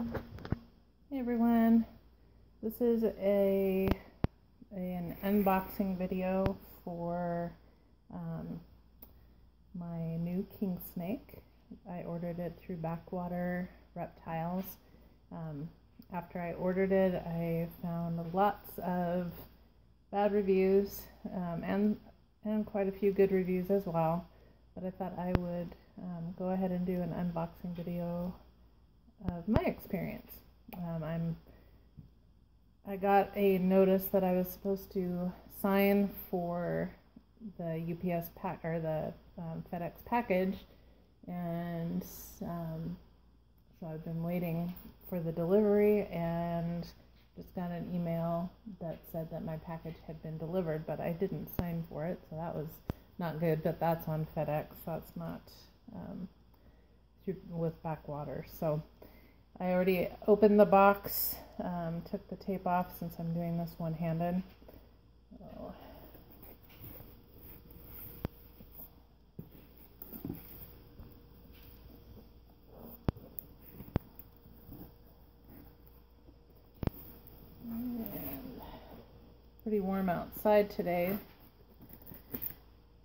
Hey everyone, this is a, a an unboxing video for um, my new king snake. I ordered it through Backwater Reptiles. Um, after I ordered it, I found lots of bad reviews um, and and quite a few good reviews as well. But I thought I would um, go ahead and do an unboxing video of my experience. Um, I'm I got a notice that I was supposed to sign for the UPS pack or the um, FedEx package, and um, so I've been waiting for the delivery and just got an email that said that my package had been delivered, but I didn't sign for it, so that was not good. But that's on FedEx, that's not um, with Backwater. So I already opened the box, um, took the tape off since I'm doing this one-handed. Pretty warm outside today.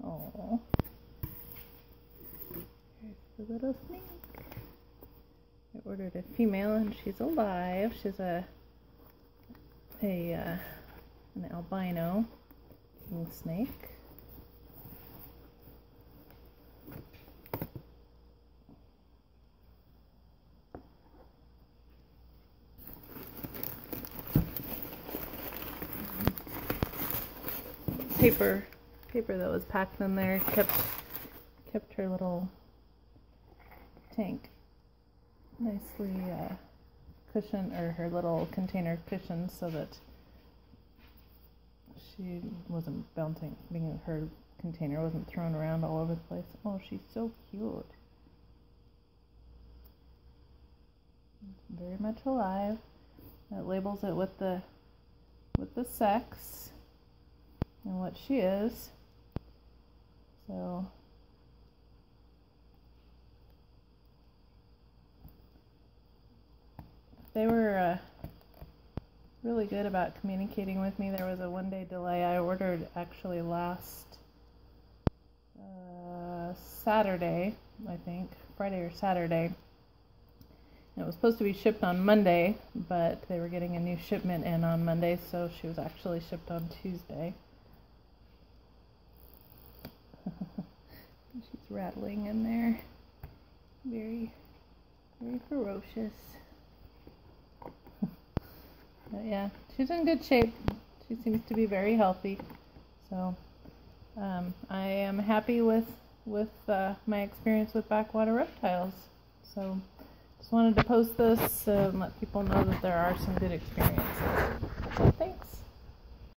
Oh, the little snake. I ordered a female and she's alive. She's a a uh, an albino king snake. Paper, paper that was packed in there kept kept her little tank nicely uh, cushion or her little container cushion so that she wasn't bouncing, being her container wasn't thrown around all over the place. Oh, she's so cute. Very much alive. It labels it with the with the sex and what she is. So they were uh, really good about communicating with me. There was a one day delay. I ordered actually last uh, Saturday, I think, Friday or Saturday. It was supposed to be shipped on Monday, but they were getting a new shipment in on Monday, so she was actually shipped on Tuesday. She's rattling in there. Very, very ferocious. Yeah, she's in good shape. She seems to be very healthy. So um, I am happy with with uh, my experience with backwater reptiles. So just wanted to post this and let people know that there are some good experiences. Thanks.